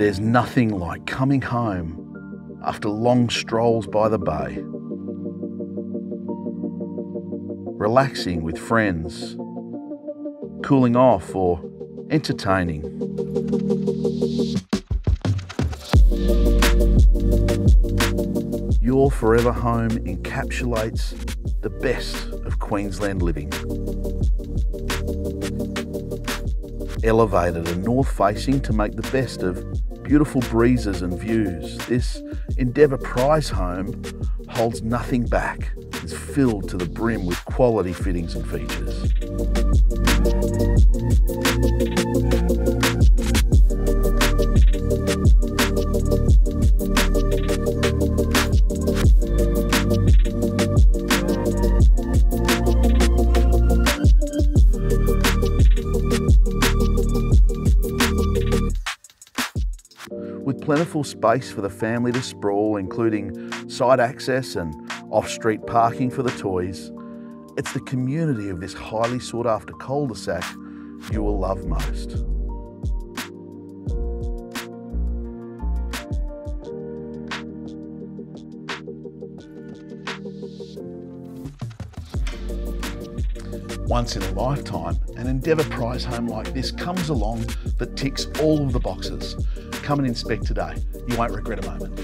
There's nothing like coming home after long strolls by the bay, relaxing with friends, cooling off or entertaining. Your forever home encapsulates the best of Queensland living. Elevated and north facing to make the best of beautiful breezes and views, this Endeavour Prize home holds nothing back. It's filled to the brim with quality fittings and features. With plentiful space for the family to sprawl, including side access and off-street parking for the toys, it's the community of this highly sought after cul-de-sac you will love most. Once in a lifetime, an Endeavour prize home like this comes along that ticks all of the boxes. Come and inspect today. You won't regret a moment.